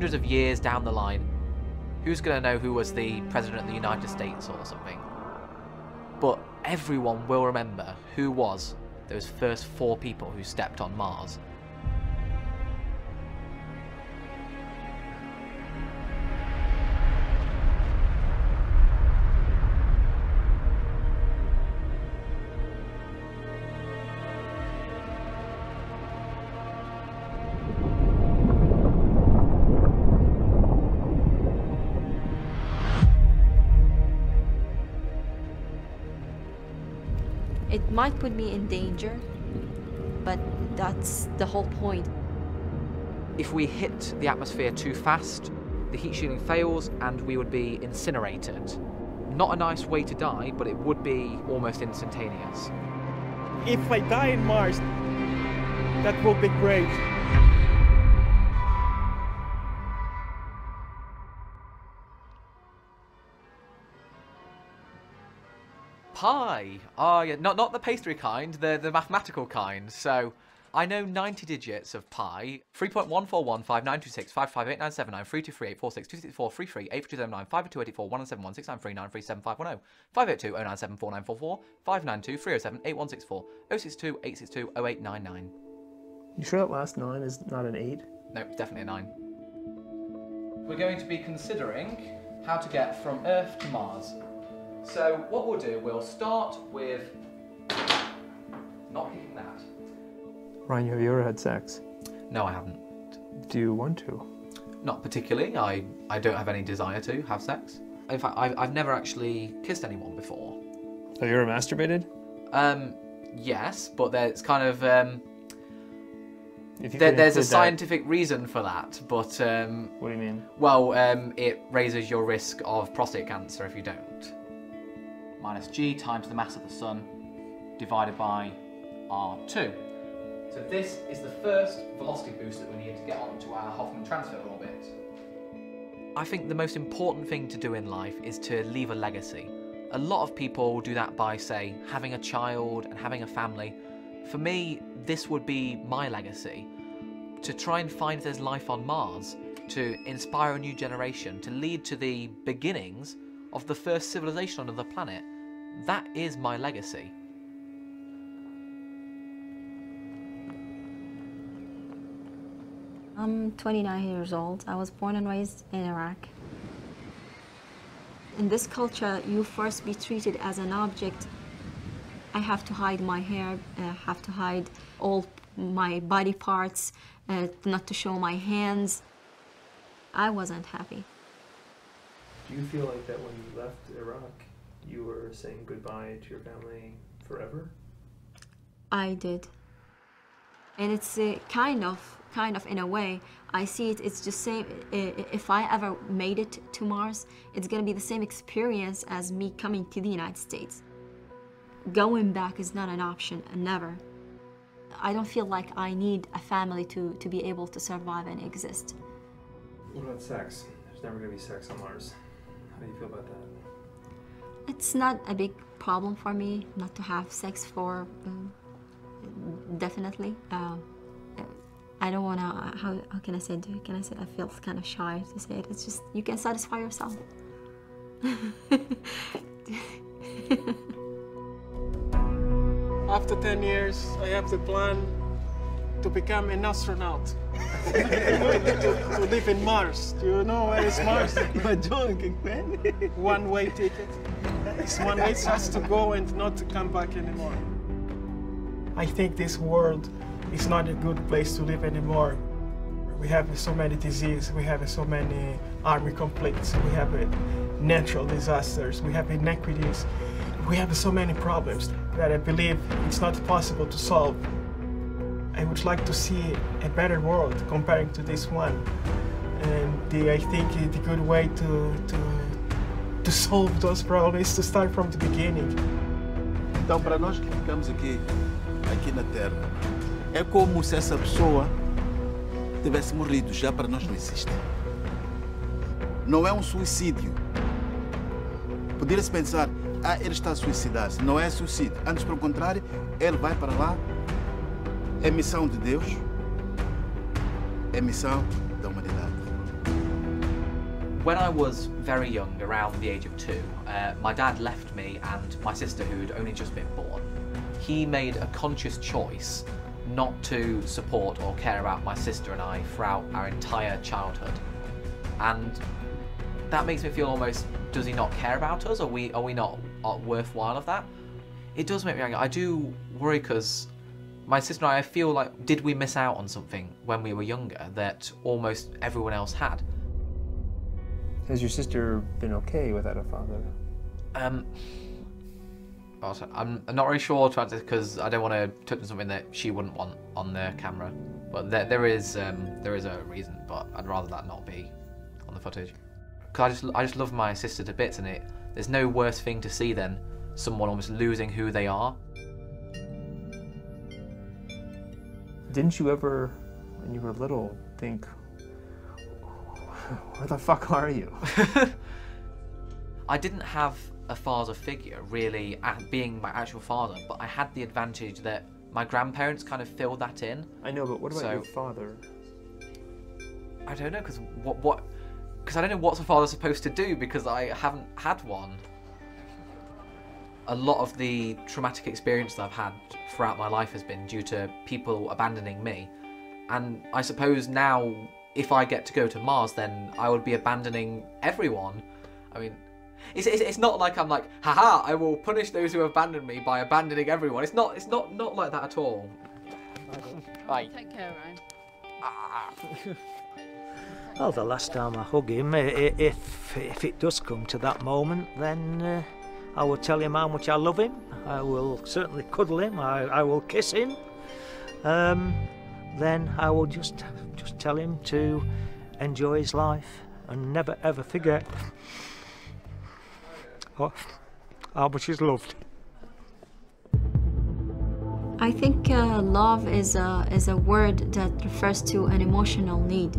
hundreds of years down the line, who's going to know who was the President of the United States or something? But everyone will remember who was those first four people who stepped on Mars. Might put me in danger, but that's the whole point. If we hit the atmosphere too fast, the heat shielding fails and we would be incinerated. Not a nice way to die, but it would be almost instantaneous. If I die in Mars, that will be great. Pi! Oh, yeah, not, not the pastry kind, the, the mathematical kind. So, I know 90 digits of pi 3.141, 5926, 558, 3238, 46, 264, 33, 8279, 50284, 171, 693, 937, 582, 097, 4944, 592, 307, 8164, 062, 862, 0899. You sure that last nine is not an eight? No, definitely a 9. We're going to be considering how to get from Earth to Mars. So what we'll do, we'll start with not hitting that. Ryan, have you ever had sex? No, I haven't. Do you want to? Not particularly. I, I don't have any desire to have sex. In fact, I've, I've never actually kissed anyone before. Have you ever masturbated? Um, yes, but there's kind of um, If you there, there's a include that- scientific reason for that, but um, What do you mean? well, um, it raises your risk of prostate cancer if you don't. Minus g times the mass of the sun divided by r2. So this is the first velocity boost that we need to get onto our Hohmann transfer orbit. I think the most important thing to do in life is to leave a legacy. A lot of people do that by, say, having a child and having a family. For me, this would be my legacy. To try and find there's life on Mars, to inspire a new generation, to lead to the beginnings of the first civilization on the planet. That is my legacy. I'm 29 years old. I was born and raised in Iraq. In this culture, you first be treated as an object. I have to hide my hair, I have to hide all my body parts, uh, not to show my hands. I wasn't happy. Do you feel like that when you left Iraq, you were saying goodbye to your family forever? I did. And it's uh, kind of, kind of in a way, I see it, it's just same, i- i- if I ever made it to Mars, it's gonna be the same experience as me coming to the United States. Going back is not an option, never. I don't feel like I need a family to, to be able to survive and exist. What about sex? There's never gonna be sex on Mars. How do you feel about that? It's not a big problem for me not to have sex for um, definitely. Uh, I don't want to. How, how can I say it? Can I say I feel kind of shy to say it? It's just you can satisfy yourself. After 10 years, I have the plan to become an astronaut. to, live in Mars. Do you know where is Mars? You're joking, man. One way ticket. It's one way just to go and not to come back anymore. I think this world is not a good place to live anymore. We have so many diseases, we have so many army conflicts, we have natural disasters, we have inequities, we have so many problems that I believe it's not possible to solve. I would like to see a better world comparing to this one. And the, I think the good way to, to, to solve those problems is to start from the beginning. Então, para nós que ficamos aqui, aqui na Terra, é como se essa pessoa tivesse morrido, já para nós não existe. Não é um suicídio. Poderia-se pensar, ah, ele está a suicidar-se. Não é suicídio. Antes, pelo contrário, ele vai para lá. É missão de Deus. É missão da humanidade. When I was very young, around the age of two, uh, my dad left me and my sister, who had only just been born. He made a conscious choice not to support or care about my sister and I throughout our entire childhood. And that makes me feel almost, does he not care about us? Are we, are we not uh, worthwhile of that? It does make me angry. I do worry because my sister and I, I feel like, did we miss out on something when we were younger that almost everyone else had? Has your sister been okay without a father? Um, I'm not really sure to answer because I don't want to touch on something that she wouldn't want on the camera. But there, there is um, there is a reason, but I'd rather that not be on the footage. Cause I just I just love my sister to bits, and it there's no worse thing to see than someone almost losing who they are. Didn't you ever, when you were little, think, where the fuck are you? I didn't have a father figure really being my actual father, but I had the advantage that my grandparents kind of filled that in. I know, but what about So- your father? I don't know because what what because I don't know what's a father supposed to do because I haven't had one. A lot of the traumatic experience that I've had throughout my life has been due to people abandoning me, and I suppose now if I get to go to Mars, then I would be abandoning everyone. I mean. It's, it's, it's not like I'm like, haha, I will punish those who abandoned me by abandoning everyone. It's not it's not not like that at all. Bye. Take care, Ryan. Well, the last time I hug him, i- i- if if it does come to that moment, then uh, I will tell him how much I love him. I will certainly cuddle him. I, I will kiss him. Um, then I will just just tell him to enjoy his life and never ever forget how, much he's loved. I think uh, love is a, is a word that refers to an emotional need.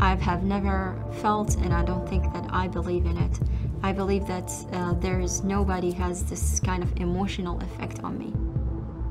I have never felt, and I don't think that I believe in it. I believe that uh, there is nobody has this kind of emotional effect on me.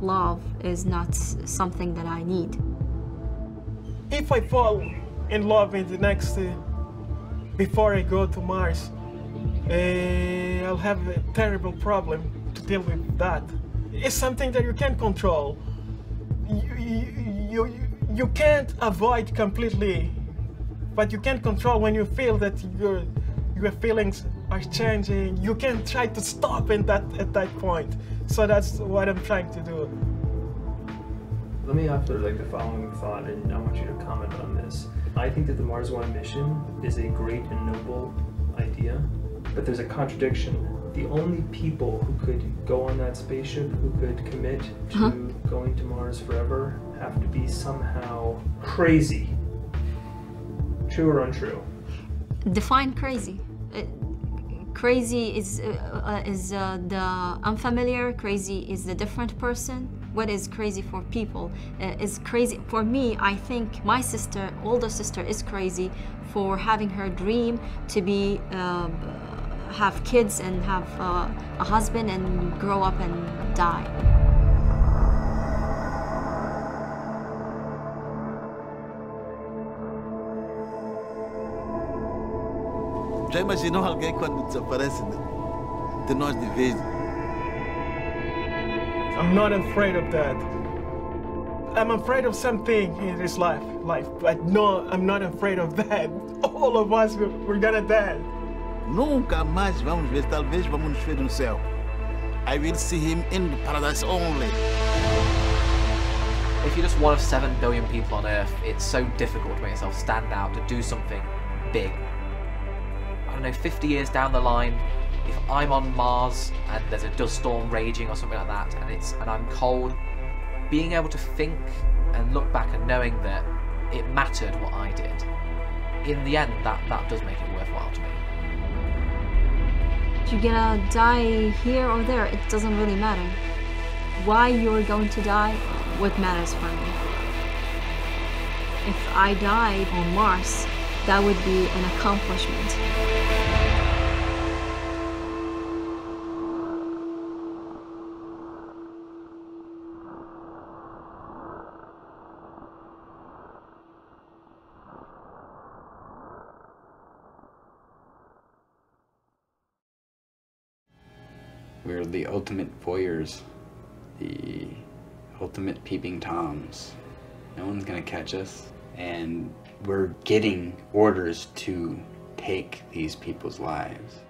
Love is not something that I need. If I fall in love in the next, uh, before I go to Mars, uh, I'll have a terrible problem to deal with that. It's something that you can't control. You, you, you, you can't avoid completely, but you can control when you feel that your, your feelings are changing. You can try to stop in that, at that point. So that's what I'm trying to do. Let me offer like the following thought, and I want you to comment on this. I think that the Mars One mission is a great and noble idea, but there's a contradiction. The only people who could go on that spaceship, who could commit to Uh-huh. going to Mars forever, have to be somehow crazy. True or untrue? Define crazy. Uh, crazy is uh, uh, is uh, the unfamiliar. Crazy is the different person. What is crazy for people uh, is crazy for me. I think my sister, older sister, is crazy for having her dream to be uh, have kids and have uh, a husband and grow up and die. Já imaginou alguém quando desaparece de, de nós de vez? I'm not afraid of that. I'm afraid of something in this life, life, but no, I'm not afraid of that. All of us, we're, we're gonna die. Nunca mais vamos ver, talvez vamos nos ver no céu. I will see him in the paradise only. If you're just one of 7 billion people on Earth, it's so difficult to make yourself stand out, to do something big. Don't know, 50 years down the line, if I'm on Mars and there's a dust storm raging or something like that, and it's and I'm cold, being able to think and look back and knowing that it mattered what I did, in the end, that, that does make it worthwhile to me. You're gonna die here or there, it doesn't really matter. Why you're going to die, what matters for me. If I died on Mars, that would be an accomplishment. We're the ultimate voyeurs, the ultimate peeping toms. No one's gonna catch us, and we're getting orders to take these people's lives.